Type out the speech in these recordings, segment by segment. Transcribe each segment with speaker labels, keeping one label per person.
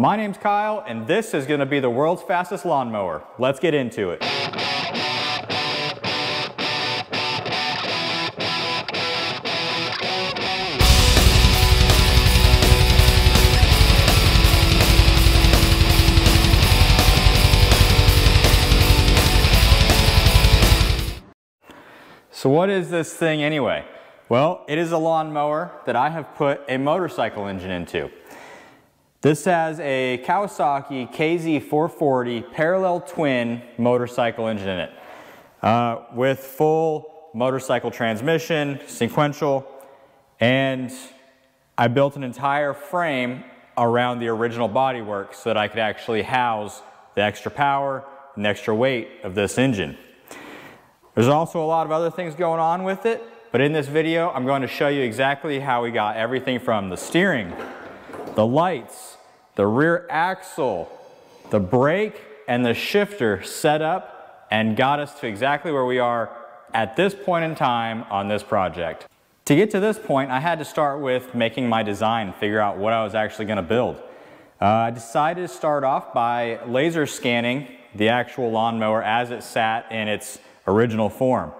Speaker 1: My name's Kyle, and this is gonna be the world's fastest lawnmower. Let's get into it. So what is this thing anyway? Well, it is a lawnmower that I have put a motorcycle engine into. This has a Kawasaki KZ440 parallel twin motorcycle engine in it uh, with full motorcycle transmission, sequential, and I built an entire frame around the original bodywork so that I could actually house the extra power and extra weight of this engine. There's also a lot of other things going on with it, but in this video, I'm going to show you exactly how we got everything from the steering, the lights, the rear axle, the brake, and the shifter set up and got us to exactly where we are at this point in time on this project. To get to this point, I had to start with making my design, figure out what I was actually gonna build. Uh, I decided to start off by laser scanning the actual lawnmower as it sat in its original form.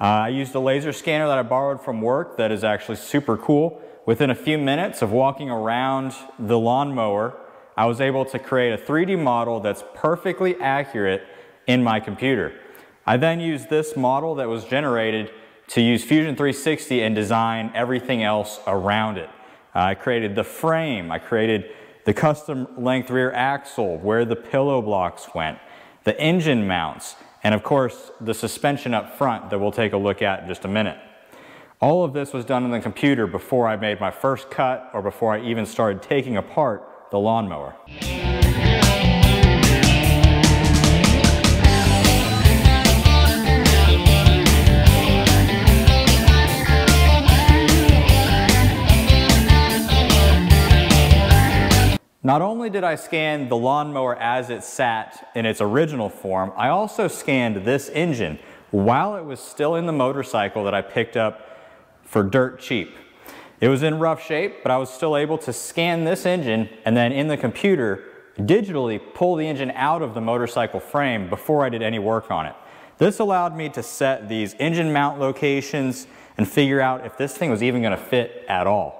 Speaker 1: Uh, I used a laser scanner that I borrowed from work that is actually super cool. Within a few minutes of walking around the lawnmower, I was able to create a 3D model that's perfectly accurate in my computer. I then used this model that was generated to use Fusion 360 and design everything else around it. Uh, I created the frame, I created the custom length rear axle, where the pillow blocks went, the engine mounts, and of course the suspension up front that we'll take a look at in just a minute. All of this was done in the computer before I made my first cut or before I even started taking apart the lawnmower. Not only did I scan the lawnmower as it sat in its original form, I also scanned this engine while it was still in the motorcycle that I picked up for dirt cheap. It was in rough shape, but I was still able to scan this engine and then in the computer digitally pull the engine out of the motorcycle frame before I did any work on it. This allowed me to set these engine mount locations and figure out if this thing was even going to fit at all.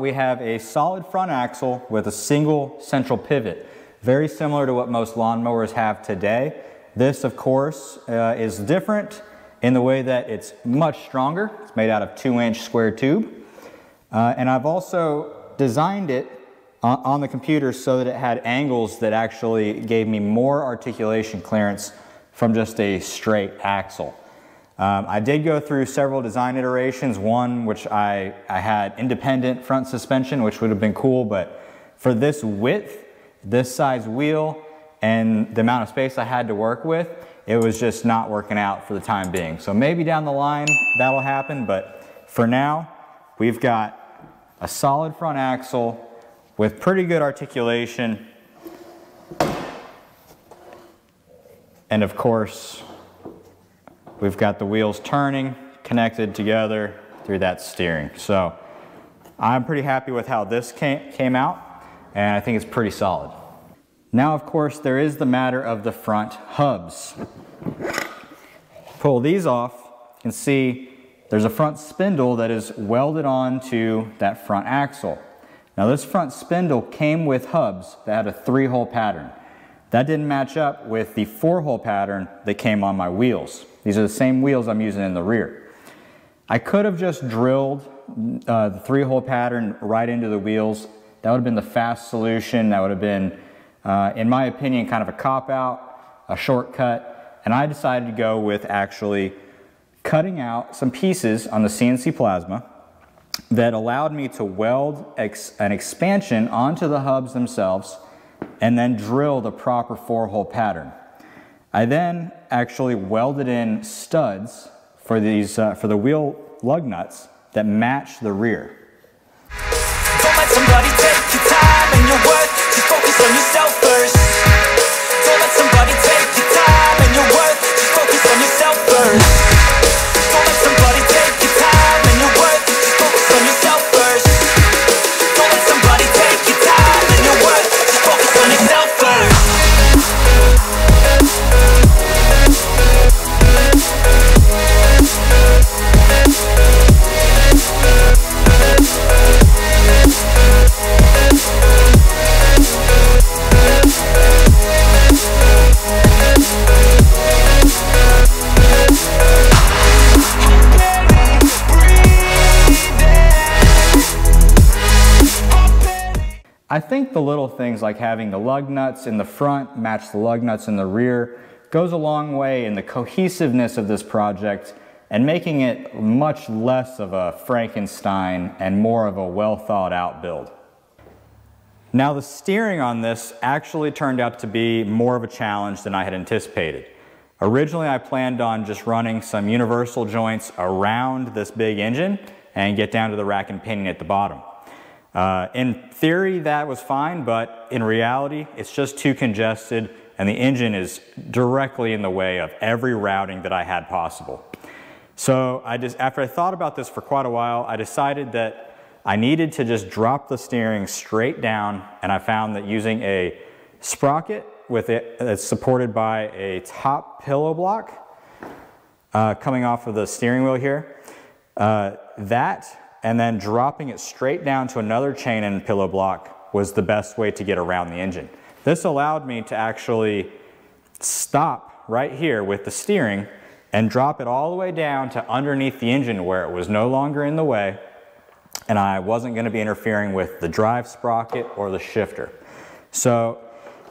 Speaker 1: we have a solid front axle with a single central pivot. Very similar to what most lawnmowers have today. This of course uh, is different in the way that it's much stronger. It's made out of two inch square tube. Uh, and I've also designed it on, on the computer so that it had angles that actually gave me more articulation clearance from just a straight axle. Um, I did go through several design iterations, one which I, I had independent front suspension, which would have been cool, but for this width, this size wheel, and the amount of space I had to work with, it was just not working out for the time being. So maybe down the line that'll happen, but for now, we've got a solid front axle with pretty good articulation. And of course, We've got the wheels turning, connected together through that steering. So I'm pretty happy with how this came, came out and I think it's pretty solid. Now, of course, there is the matter of the front hubs. Pull these off, you can see there's a front spindle that is welded onto that front axle. Now this front spindle came with hubs that had a three hole pattern. That didn't match up with the four hole pattern that came on my wheels. These are the same wheels I'm using in the rear. I could have just drilled uh, the three hole pattern right into the wheels. That would have been the fast solution. That would have been, uh, in my opinion, kind of a cop out, a shortcut. And I decided to go with actually cutting out some pieces on the CNC plasma that allowed me to weld ex an expansion onto the hubs themselves and then drill the proper four hole pattern. I then actually welded in studs for these uh, for the wheel lug nuts that match the rear. Don't let somebody take your time and your worth, just focus on yourself first. Things like having the lug nuts in the front match the lug nuts in the rear goes a long way in the cohesiveness of this project and making it much less of a Frankenstein and more of a well thought out build. Now the steering on this actually turned out to be more of a challenge than I had anticipated. Originally I planned on just running some universal joints around this big engine and get down to the rack and pinion at the bottom. Uh, in theory, that was fine, but in reality, it's just too congested and the engine is directly in the way of every routing that I had possible. So I just, after I thought about this for quite a while, I decided that I needed to just drop the steering straight down and I found that using a sprocket with it that's supported by a top pillow block uh, coming off of the steering wheel here, uh, that and then dropping it straight down to another chain and pillow block was the best way to get around the engine. This allowed me to actually stop right here with the steering and drop it all the way down to underneath the engine where it was no longer in the way and I wasn't going to be interfering with the drive sprocket or the shifter. So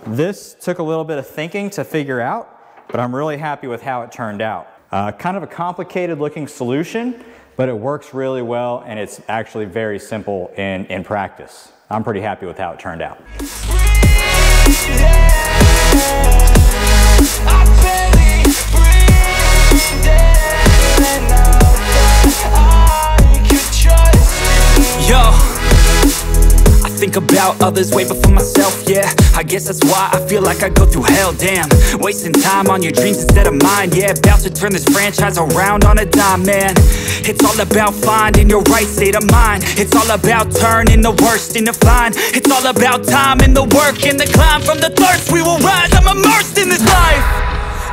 Speaker 1: this took a little bit of thinking to figure out, but I'm really happy with how it turned out. Uh, kind of a complicated looking solution, but it works really well and it's actually very simple in, in practice. I'm pretty happy with how it turned out. About others way before myself, yeah. I guess that's why I feel like I go through hell, damn. Wasting time on your dreams instead of mine, yeah. About to turn this franchise around on a dime, man. It's all about finding your right state of mind. It's all about turning the worst into fine. It's all about time and the work and the climb. From the thirst we will rise, I'm immersed in this life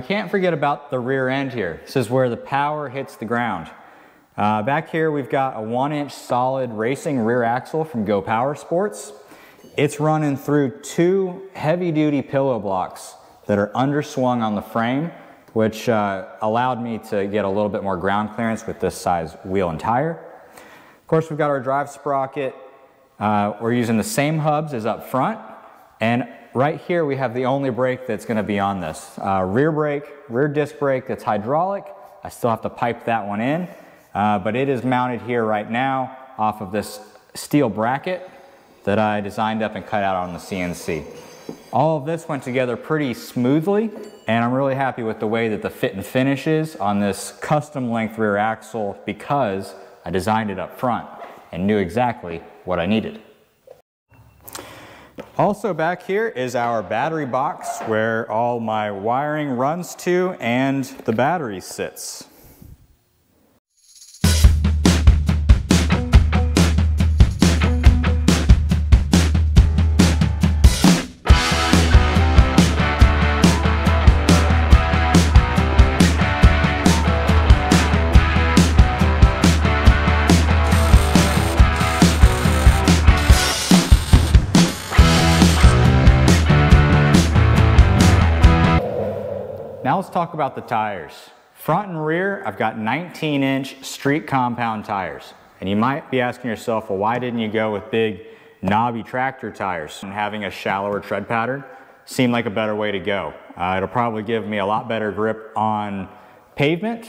Speaker 1: we can't forget about the rear end here. This is where the power hits the ground. Uh, back here we've got a one inch solid racing rear axle from Go Power Sports. it's running through two heavy duty pillow blocks that are underswung on the frame, which uh, allowed me to get a little bit more ground clearance with this size wheel and tire. Of course, we've got our drive sprocket. Uh, we're using the same hubs as up front. And right here, we have the only brake that's gonna be on this. Uh, rear brake, rear disc brake that's hydraulic. I still have to pipe that one in, uh, but it is mounted here right now off of this steel bracket that I designed up and cut out on the CNC. All of this went together pretty smoothly and I'm really happy with the way that the fit and finish is on this custom length rear axle because I designed it up front and knew exactly what I needed. Also back here is our battery box where all my wiring runs to and the battery sits. Now let's talk about the tires. Front and rear, I've got 19 inch street compound tires. And you might be asking yourself, well, why didn't you go with big knobby tractor tires? And having a shallower tread pattern seemed like a better way to go. Uh, it'll probably give me a lot better grip on pavement,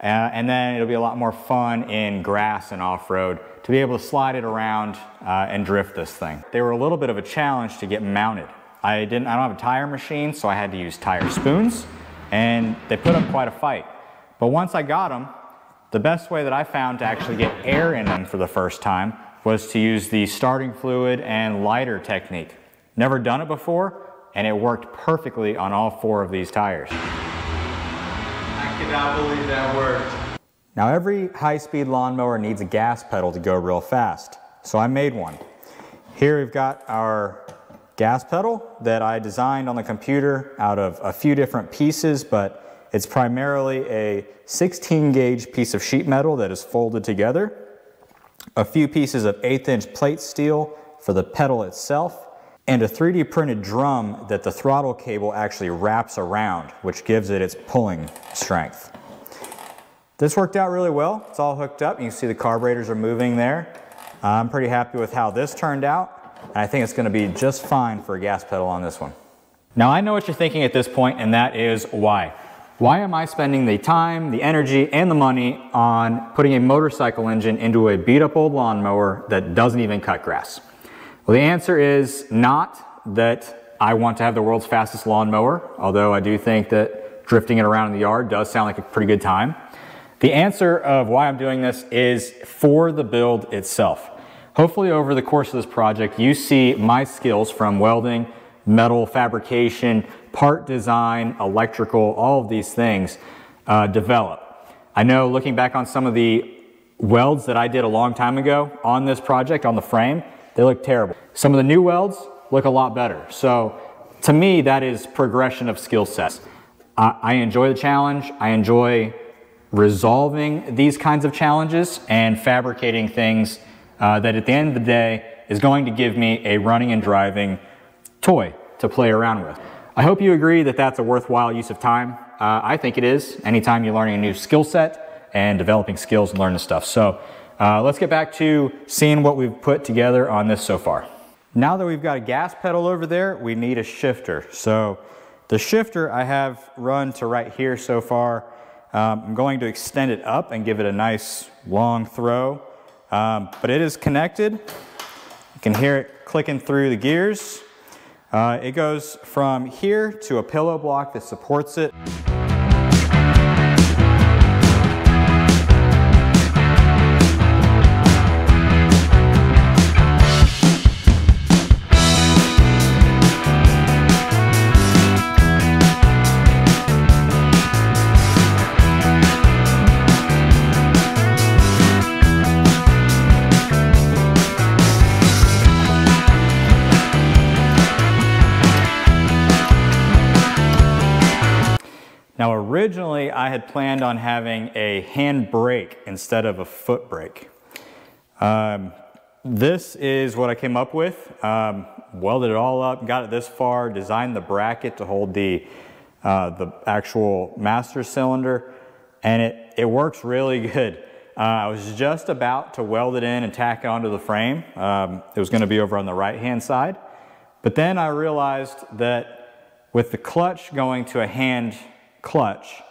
Speaker 1: uh, and then it'll be a lot more fun in grass and off-road to be able to slide it around uh, and drift this thing. They were a little bit of a challenge to get mounted. I didn't, I don't have a tire machine, so I had to use tire spoons and they put up quite a fight. But once I got them, the best way that I found to actually get air in them for the first time was to use the starting fluid and lighter technique. Never done it before, and it worked perfectly on all four of these tires.
Speaker 2: I cannot believe that worked.
Speaker 1: Now every high-speed lawnmower needs a gas pedal to go real fast, so I made one. Here we've got our gas pedal that I designed on the computer out of a few different pieces, but it's primarily a 16 gauge piece of sheet metal that is folded together, a few pieces of eighth inch plate steel for the pedal itself, and a 3D printed drum that the throttle cable actually wraps around, which gives it its pulling strength. This worked out really well. It's all hooked up. You can see the carburetors are moving there. I'm pretty happy with how this turned out. And I think it's gonna be just fine for a gas pedal on this one. Now I know what you're thinking at this point and that is why. Why am I spending the time, the energy, and the money on putting a motorcycle engine into a beat up old lawnmower that doesn't even cut grass? Well, the answer is not that I want to have the world's fastest lawnmower, although I do think that drifting it around in the yard does sound like a pretty good time. The answer of why I'm doing this is for the build itself. Hopefully over the course of this project, you see my skills from welding, metal fabrication, part design, electrical, all of these things uh, develop. I know looking back on some of the welds that I did a long time ago on this project, on the frame, they look terrible. Some of the new welds look a lot better. So to me, that is progression of skill sets. I, I enjoy the challenge. I enjoy resolving these kinds of challenges and fabricating things uh, that at the end of the day is going to give me a running and driving toy to play around with. I hope you agree that that's a worthwhile use of time. Uh, I think it is anytime you're learning a new skill set and developing skills and learning stuff. So uh, let's get back to seeing what we've put together on this so far. Now that we've got a gas pedal over there, we need a shifter. So the shifter I have run to right here so far. Um, I'm going to extend it up and give it a nice long throw. Um, but it is connected. You can hear it clicking through the gears. Uh, it goes from here to a pillow block that supports it. Originally I had planned on having a hand brake instead of a foot brake. Um, this is what I came up with. Um, welded it all up, got it this far, designed the bracket to hold the, uh, the actual master cylinder, and it, it works really good. Uh, I was just about to weld it in and tack it onto the frame. Um, it was gonna be over on the right-hand side. But then I realized that with the clutch going to a hand clutch,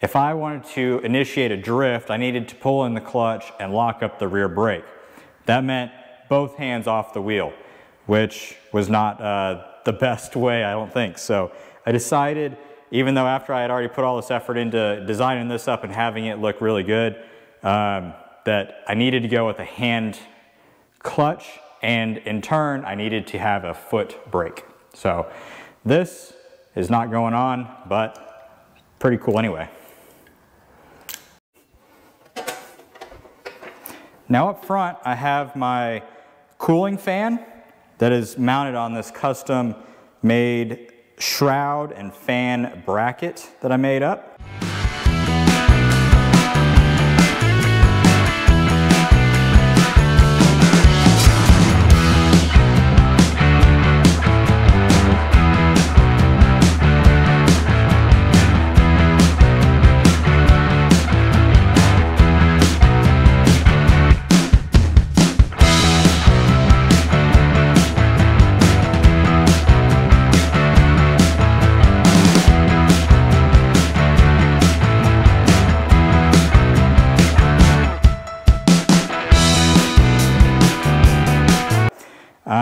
Speaker 1: if I wanted to initiate a drift, I needed to pull in the clutch and lock up the rear brake. That meant both hands off the wheel, which was not uh, the best way, I don't think. So I decided, even though after I had already put all this effort into designing this up and having it look really good, um, that I needed to go with a hand clutch and in turn, I needed to have a foot brake. So this is not going on, but pretty cool anyway. Now up front, I have my cooling fan that is mounted on this custom made shroud and fan bracket that I made up.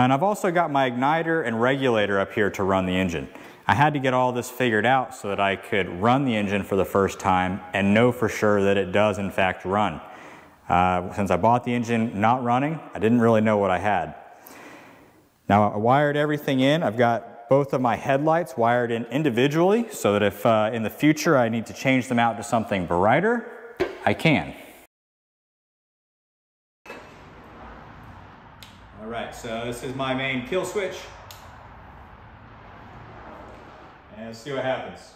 Speaker 1: And I've also got my igniter and regulator up here to run the engine. I had to get all this figured out so that I could run the engine for the first time and know for sure that it does in fact run. Uh, since I bought the engine not running, I didn't really know what I had. Now I wired everything in. I've got both of my headlights wired in individually so that if uh, in the future I need to change them out to something brighter, I can. All right, so this is my main kill switch. And let's see what happens.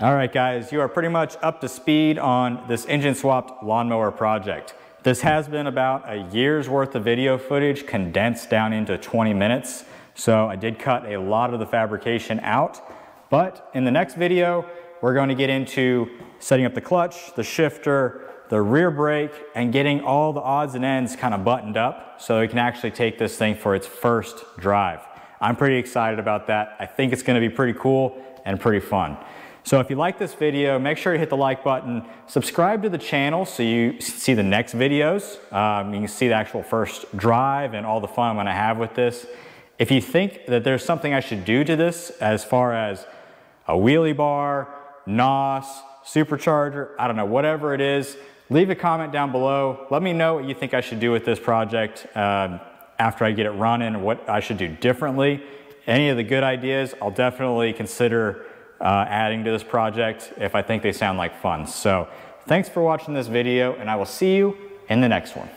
Speaker 1: All right, guys, you are pretty much up to speed on this engine swapped lawnmower project. This has been about a year's worth of video footage condensed down into 20 minutes. So I did cut a lot of the fabrication out, but in the next video, we're going to get into setting up the clutch, the shifter, the rear brake, and getting all the odds and ends kind of buttoned up so we can actually take this thing for its first drive. I'm pretty excited about that. I think it's gonna be pretty cool and pretty fun. So if you like this video, make sure you hit the like button, subscribe to the channel so you see the next videos. Um, you can see the actual first drive and all the fun I'm gonna have with this. If you think that there's something I should do to this as far as a wheelie bar, NOS, supercharger, I don't know, whatever it is, leave a comment down below. Let me know what you think I should do with this project um, after I get it running, what I should do differently. Any of the good ideas, I'll definitely consider uh, adding to this project if I think they sound like fun. So thanks for watching this video and I will see you in the next one.